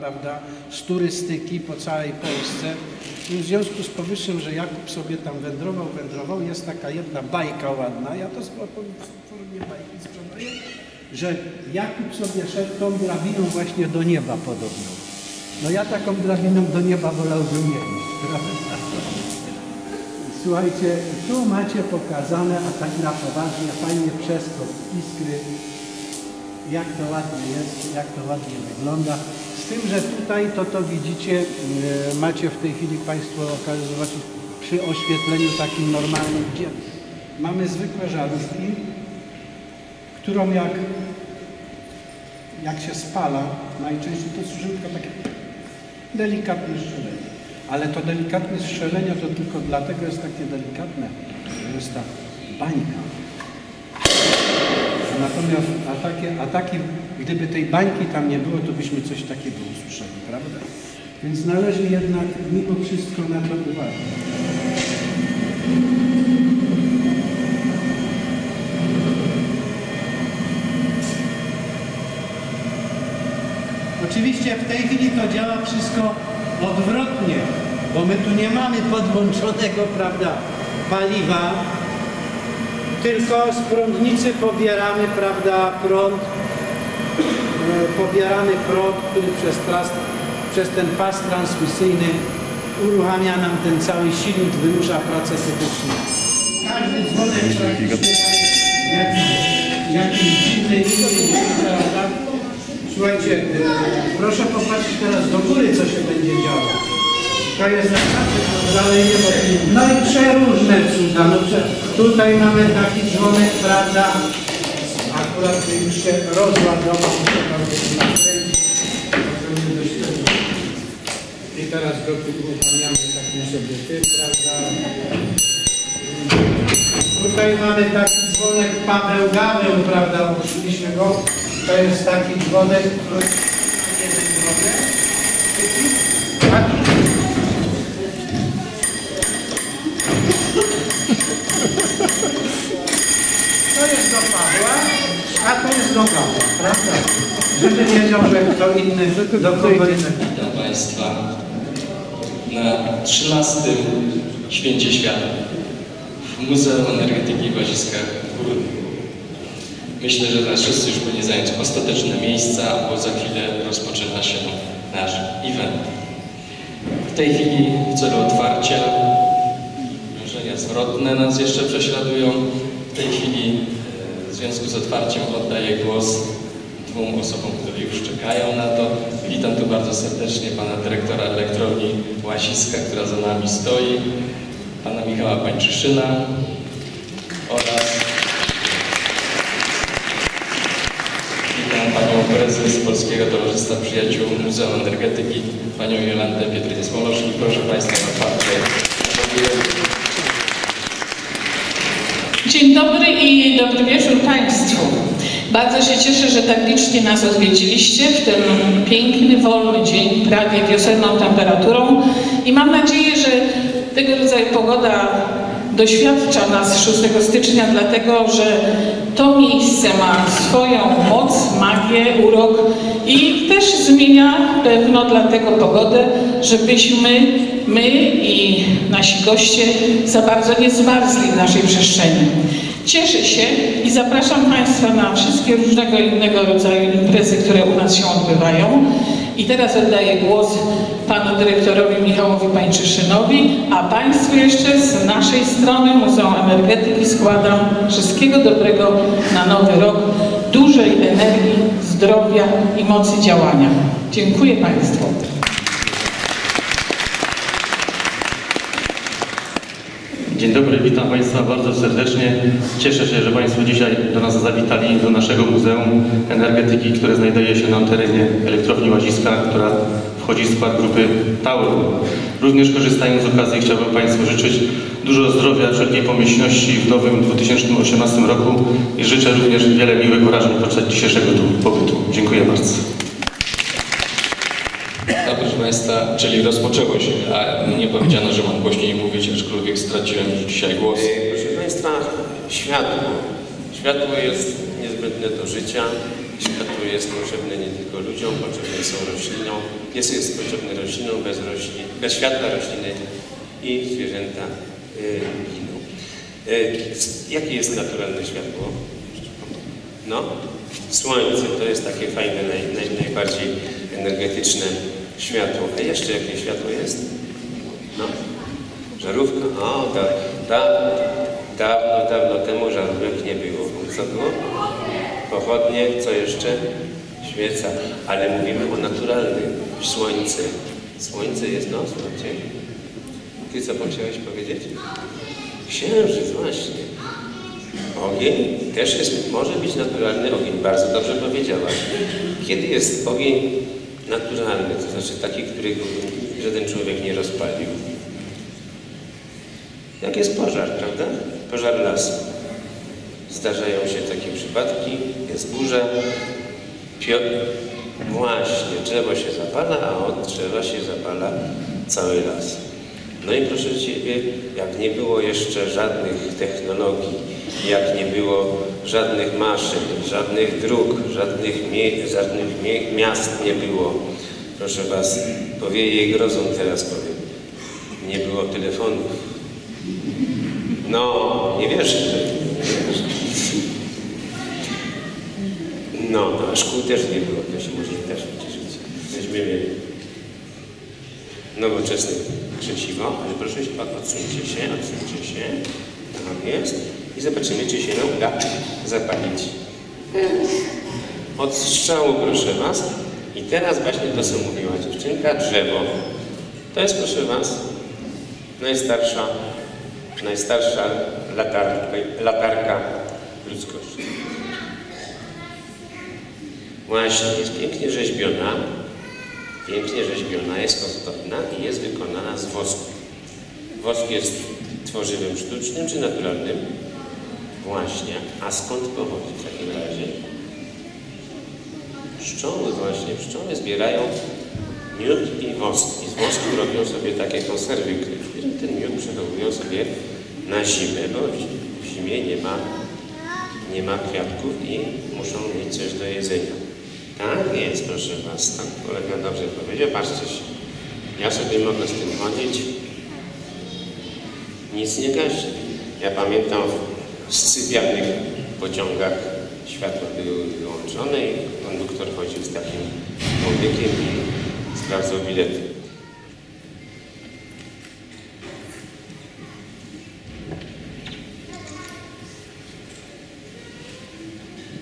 Prawda, z turystyki po całej Polsce. I w związku z powyższym, że Jakub sobie tam wędrował, wędrował, jest taka jedna bajka ładna, ja to w formie bajki sprzedaję, że Jakub sobie szedł tą drabiną właśnie do nieba podobną. No ja taką drabiną do nieba wolałbym nie prawda? Słuchajcie, tu macie pokazane, a tak na poważnie, fajnie przeskok iskry, jak to ładnie jest, jak to ładnie wygląda. Z tym, że tutaj to to widzicie, e, macie w tej chwili Państwo okazję zobaczyć przy oświetleniu takim normalnym, gdzie mamy zwykłe żarówki, którą jak, jak się spala, najczęściej to służy takie delikatne strzelenie. Ale to delikatne strzelenie to tylko dlatego jest takie delikatne, że jest ta bańka. Natomiast ataki, ataki, gdyby tej bańki tam nie było, to byśmy coś takiego usłyszeli, prawda? Więc należy jednak mimo wszystko na to uważać. Oczywiście w tej chwili to działa wszystko odwrotnie, bo my tu nie mamy podłączonego, prawda, paliwa, tylko z prądnicy pobieramy, prawda, prąd, e, pobieramy prąd, który przez, tras, przez ten pas transmisyjny uruchamia nam ten cały silnik, wymusza pracę silnika. Każdy dzwonek jakiś, jakiś dziwny? Słuchajcie, e, proszę popatrzeć teraz do góry, co się będzie działo. To jest naprawdę dalej No i przeróżne cuda. No. Tutaj mamy taki dzwonek, prawda? Akurat już się rozładował. I teraz go tu uruchamiamy takim sobie tym, prawda? Tutaj mamy taki dzwonek Paweł Gaweł, prawda? Uczyliśmy go. To jest taki dzwonek, który... Taki Żeby wiedział, że kto inny, do kogo. Witam Państwa na 13. Święcie Świata w Muzeum Energetyki w Łaziskach Górnych. Myślę, że teraz wszyscy już powinni zająć ostateczne miejsca, bo za chwilę rozpoczyna się nasz event. W tej chwili w celu otwarcia wrażenia zwrotne nas jeszcze prześladują. W tej chwili e, w związku z otwarciem oddaję głos dwóm osobom, które już czekają na to. Witam tu bardzo serdecznie pana dyrektora elektrowni Łasiska, która za nami stoi, pana Michała Pańczyszyna oraz witam panią prezes Polskiego Towarzystwa Przyjaciół Muzeum Energetyki, panią Jolantę Pietrynę-Smolosz i proszę państwa na otwarte Dzień dobry i dobry wieczór Państwu. Bardzo się cieszę, że tak licznie nas odwiedziliście w ten piękny, wolny dzień, prawie wiosenną temperaturą i mam nadzieję, że tego rodzaju pogoda doświadcza nas 6 stycznia, dlatego że to miejsce ma swoją moc, magię, urok i też zmienia pewno dlatego pogodę, żebyśmy my i nasi goście za bardzo nie zmarzli w naszej przestrzeni. Cieszę się i zapraszam Państwa na wszystkie różnego innego rodzaju imprezy, które u nas się odbywają. I teraz oddaję głos panu dyrektorowi Michałowi Pańczyszynowi, a Państwu jeszcze z naszej strony Muzeum Energetyki składam wszystkiego dobrego na nowy rok, dużej energii, zdrowia i mocy działania. Dziękuję Państwu. Dzień dobry, witam Państwa bardzo serdecznie. Cieszę się, że Państwo dzisiaj do nas zawitali do naszego Muzeum Energetyki, które znajduje się na terenie elektrowni Łaziska, która wchodzi w skład grupy Tauron. Również korzystając z okazji chciałbym Państwu życzyć dużo zdrowia, wszelkiej pomyślności w nowym 2018 roku i życzę również wiele miłych wrażeń podczas dzisiejszego tu pobytu. Dziękuję bardzo. A proszę Państwa, czyli rozpoczęło się, a mnie powiedziano, że mam głośniej mówić, aczkolwiek straciłem dzisiaj głos. E, Proszę Państwa, światło. Światło jest niezbędne do życia Światło jest potrzebne nie tylko ludziom, potrzebne są roślinom. Pies jest potrzebny roślinom, bez, roślin, bez światła rośliny i zwierzęta y, giną. Y, jakie jest naturalne światło? No, słońce to jest takie fajne, naj, naj, najbardziej energetyczne światło. A jeszcze jakie światło jest? No, żarówka. O, da, da, dawno, dawno temu żarówek nie było. Co było? Pochodnie, co jeszcze? Świeca. Ale mówimy o naturalnym. Słońce. Słońce jest, no, słońce. Ty co chciałeś powiedzieć? Księżyc, właśnie. Ogień też jest, może być naturalny ogień. Bardzo dobrze powiedziałaś. Kiedy jest ogień naturalny, to znaczy taki, którego żaden człowiek nie rozpalił? Jak jest pożar, prawda? Pożar lasu. Zdarzają się takie przypadki, jest burza, pio... Właśnie, drzewo się zapala, a od drzewa się zapala cały las. No i proszę Ciebie, jak nie było jeszcze żadnych technologii, jak nie było żadnych maszyn, żadnych dróg, żadnych, mie żadnych mie miast nie było, proszę Was, powieje grozą teraz powiem, nie było telefonów. No, nie wierzę, No, no, a szkół też nie było, to się może też ucieszyć. Mieli nowoczesne krzesiwo, ale proszę się, odsuńcie się, odsuńcie się. Tam jest. I zobaczymy, czy się nam uda zapalić. Od strzału, proszę Was. I teraz właśnie to, co mówiła dziewczynka, drzewo. To jest, proszę Was, najstarsza, najstarsza latarka, latarka ludzkości. Właśnie, jest pięknie rzeźbiona, pięknie rzeźbiona, jest ozdobna i jest wykonana z wosku. Wosk jest tworzywem sztucznym czy naturalnym? Właśnie. A skąd pochodzi w takim razie? Pszczoły właśnie. Pszczoły zbierają miód i wosk. I z wosku robią sobie takie konserwy krywki. Ten miód przechowują sobie na zimę, bo w zimie nie ma, nie ma kwiatków i muszą mieć coś do jedzenia. Tak jest, proszę Was. Tak kolega dobrze powiedział. Patrzcie się. Ja sobie mogę z tym chodzić. Nic nie gaśnie. Ja pamiętam w scypialnych pociągach światła były wyłączone i konduktor chodził z takim człowiekiem i sprawdzał bilety.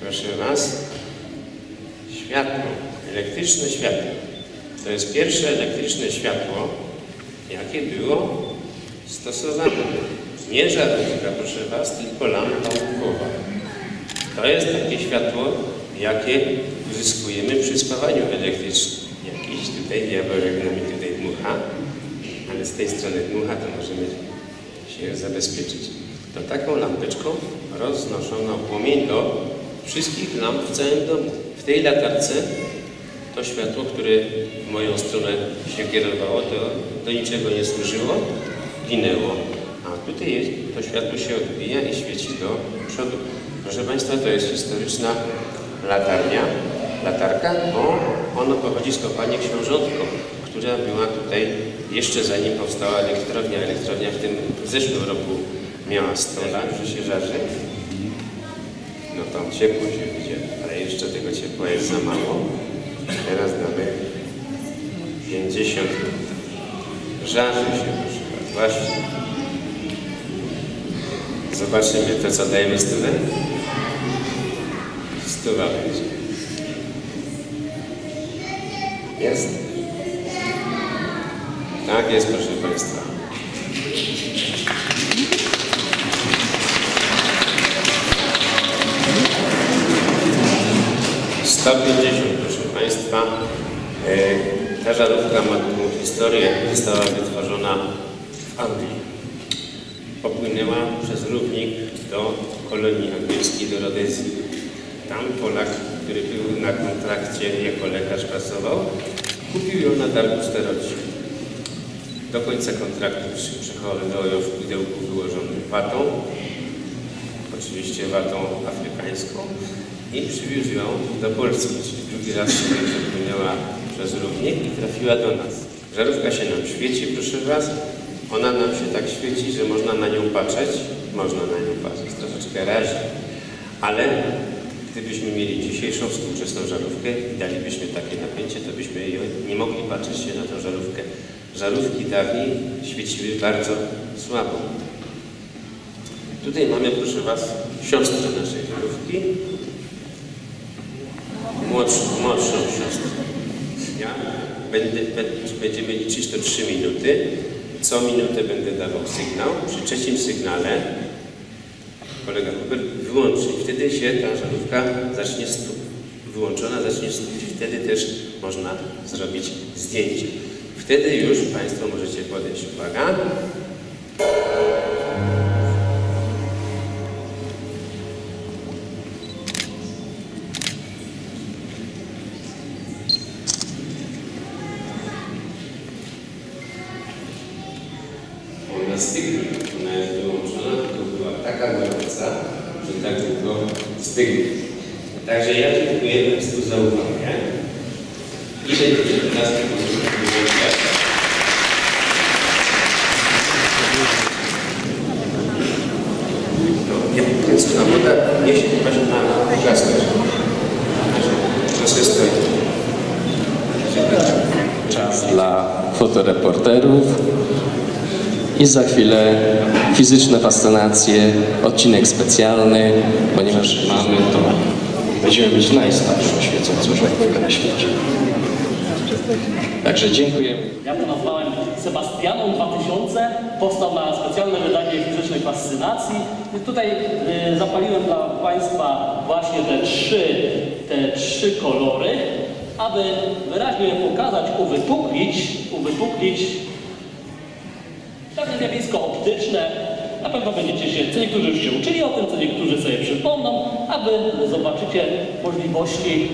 Proszę Was, światło, elektryczne światło. To jest pierwsze elektryczne światło, jakie było stosowane. Nie żarówka, proszę Was, tylko lampa łupkowa. To jest takie światło, jakie uzyskujemy przy spawaniu elektrycznym. Jakiś tutaj diabełek nami tutaj dmucha, ale z tej strony dmucha to możemy się zabezpieczyć. To taką lampeczką roznoszono płomień do wszystkich lamp w całym domu. W tej latarce to światło, które w moją stronę się kierowało, to do niczego nie służyło, ginęło. A tutaj jest, to światło się odbija i świeci do przodu. Proszę Państwa, to jest historyczna latarnia, latarka, bo ono pochodzi z kopalni Książątko, która była tutaj jeszcze zanim powstała elektrownia. Elektrownia w tym w zeszłym roku miała 100 lat, że się żarzy. No tam ciepło się widzie, ale jeszcze tego ciepła jest za mało. Teraz damy 50 Żarzy się, proszę Właśnie. Zobaczymy to, co dajemy stówę. Stuwa będzie. Jest? Tak jest, proszę Państwa. Sto pięćdziesiąt, proszę Państwa. E, Ta żarówka ma taką historię, została wytworzona w Anglii. Popłynęła przez równik do kolonii angielskiej, do Rodezji. Tam Polak, który był na kontrakcie jako lekarz pracował, kupił ją na targu sterocie. Do końca kontraktu przechowywał ją w pudełku wyłożonym watą, oczywiście watą afrykańską i przywiózł ją do Polski, czyli drugi raz się przepłynęła przez równik i trafiła do nas. Żarówka się nam świeci, proszę Was. Ona nam się tak świeci, że można na nią patrzeć. Można na nią patrzeć, troszeczkę razi. Ale gdybyśmy mieli dzisiejszą współczesną żarówkę i dalibyśmy takie napięcie, to byśmy nie mogli patrzeć się na tą żarówkę. Żarówki dawniej świeciły bardzo słabo. Tutaj mamy, proszę Was, siostrę naszej żarówki. Młodszą, młodszą siostrę. Ja będę, będziemy liczyć to 3 minuty. Co minutę będę dawał sygnał. Przy trzecim sygnale kolega Hubert wyłączy wtedy się ta żarówka zacznie stu, wyłączona, zacznie stuć. Wtedy też można zrobić zdjęcie. Wtedy już Państwo możecie podejść. Uwaga. Nie się chyba się na gasnąć. Proszę stoi. Czas dla fotoreporterów i za chwilę fizyczne fascynacje, odcinek specjalny, ponieważ mamy to, będziemy mieć najstarszą świecącą żarówkę na świecie. Także dziękujemy. Sebastianą 2000. Powstał na specjalne wydanie fizycznej fascynacji. I tutaj y, zapaliłem dla Państwa właśnie te trzy, te trzy kolory, aby wyraźnie pokazać, uwypuklić, uwypuklić pewne zjawisko optyczne. Na pewno będziecie się, co niektórzy już się uczyli o tym, co niektórzy sobie przypomną, a Wy zobaczycie możliwości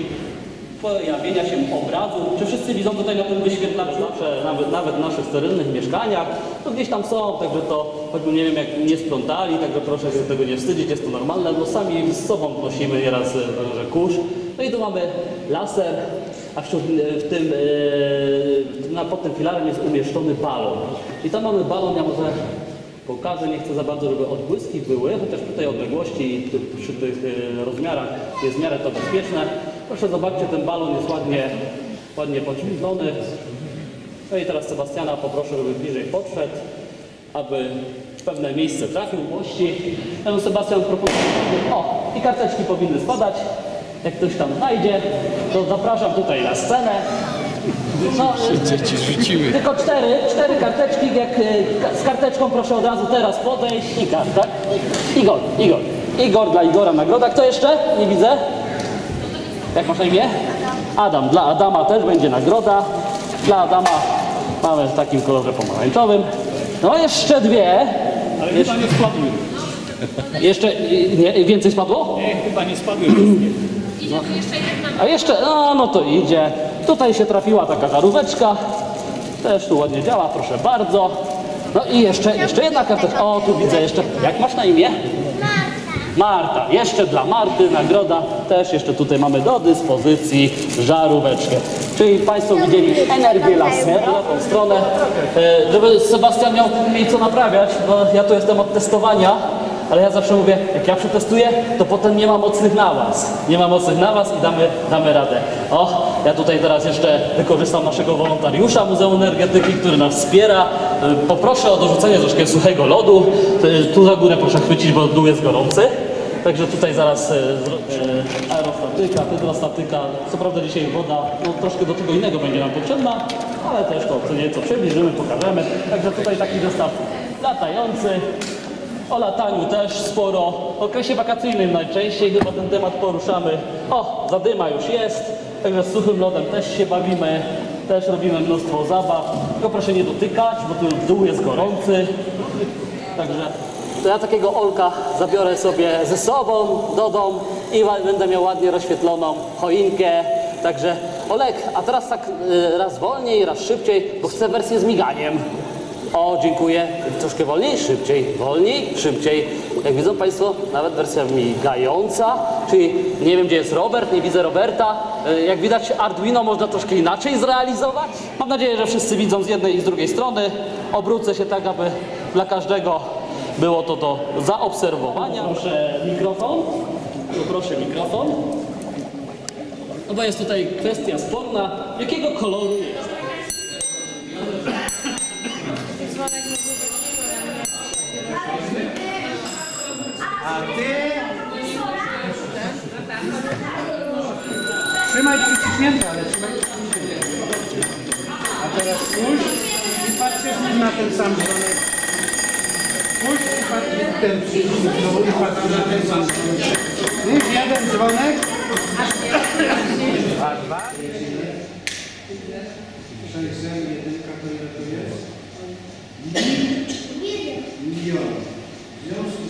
pojawienia się obrazu. Czy wszyscy widzą tutaj na tym wyświetlaczu? Zawsze, nawet, nawet w naszych sterylnych mieszkaniach, to gdzieś tam są, także to, choćby nie wiem, jak nie sprzątali, także proszę się tego nie wstydzić, jest to normalne, no sami z sobą nosimy nieraz, e, że kurz. No i tu mamy laser, a wśród, w tym, e, na, pod tym filarem jest umieszczony balon. I tam mamy balon, ja może pokażę, nie chcę za bardzo, żeby odbłyski były, chociaż tej odległości przy tych e, rozmiarach jest w miarę to bezpieczne. Proszę zobaczcie, ten balon jest ładnie, ładnie podźwignony. No i teraz Sebastiana poproszę, żeby bliżej podszedł, aby w pewne miejsce trafił mości. Bym Sebastian proponował, o i karteczki powinny spadać. Jak ktoś tam znajdzie, to zapraszam tutaj na scenę. No, y, tylko cztery, cztery karteczki, jak y, z karteczką proszę od razu teraz podejść i tak? Igor, Igor. Igor dla Igora nagroda. Kto jeszcze? Nie widzę. Jak masz na imię? Adam. Dla Adama też będzie nagroda. Dla Adama mamy w takim kolorze pomarańczowym. No jeszcze dwie. Ale chyba nie spadły. Jeszcze nie, więcej spadło? Nie, chyba nie spadły wszystkie. A jeszcze, no, no to idzie. Tutaj się trafiła taka żaróweczka. Też tu ładnie działa, proszę bardzo. No i jeszcze, jeszcze jedna karteczka. O, tu widzę jeszcze. Jak masz na imię? Marta. Jeszcze dla Marty nagroda. Też jeszcze tutaj mamy do dyspozycji żaróweczkę. Czyli Państwo widzieli energię lasera na tą stronę. E, Żeby Sebastian miał mieć co naprawiać, bo ja tu jestem od testowania. Ale ja zawsze mówię, jak ja przetestuję, to potem nie ma mocnych na was. Nie ma mocnych na was i damy, damy radę. O, ja tutaj teraz jeszcze wykorzystam naszego wolontariusza Muzeum Energetyki, który nas wspiera. E, Poproszę o dorzucenie troszkę suchego lodu. E, Tu za górę proszę chwycić, bo dół jest gorący. Także tutaj zaraz e, e, aerostatyka, hydrostatyka. Co prawda dzisiaj woda no, troszkę do czego innego będzie nam potrzebna, ale też to co nieco przybliżymy, pokażemy. Także tutaj taki zestaw latający. O lataniu też sporo. W okresie wakacyjnym najczęściej chyba ten temat poruszamy. O, zadyma już jest, także z suchym lodem też się bawimy. Też robimy mnóstwo zabaw. Tylko proszę nie dotykać, bo tu dół jest gorący. Także to ja takiego olka zabiorę sobie ze sobą do domu i będę miał ładnie rozświetloną choinkę. Także Olek, a teraz tak y, raz wolniej, raz szybciej, bo chcę wersję z miganiem. O, dziękuję. Troszkę wolniej, szybciej, wolniej, szybciej. Jak widzą Państwo, nawet wersja migająca, czyli nie wiem, gdzie jest Robert, nie widzę Roberta. E, Jak widać, Arduino można troszkę inaczej zrealizować. Mam nadzieję, że wszyscy widzą z jednej i z drugiej strony. Obrócę się tak, aby dla każdego było to do zaobserwowania. Proszę mikrofon. Proszę mikrofon. No bo jest tutaj kwestia sporna, jakiego koloru jest. A ty... Trzymaj przyciśnięte, ale trzymaj przyciśnięte. A teraz spójrz i patrzysz na ten sam dzwonek. Spójrz i patrz na ten przycisk i patrz na ten sam. Widzisz, jeden dzwonek. A dwa. Sześć jedynka to ile to jest? Milion. W związku